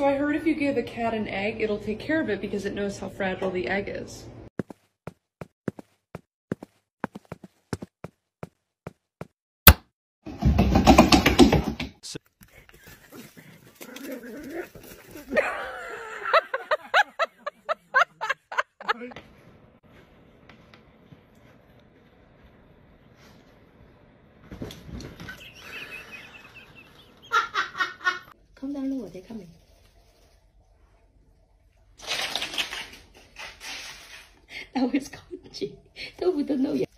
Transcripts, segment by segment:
So I heard if you give a cat an egg, it'll take care of it because it knows how fragile the egg is. Coming. Now it's Conchi. Tofu don't know yet.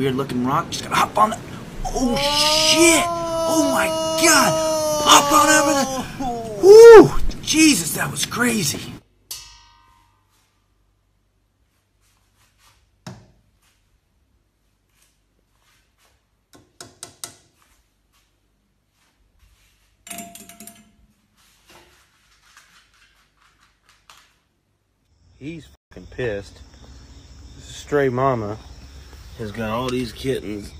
Weird looking rock. Just gotta hop on that. Oh shit! Oh my god! Hop on over the. Woo! Jesus, that was crazy. He's fucking pissed. This is stray mama has got all these kittens.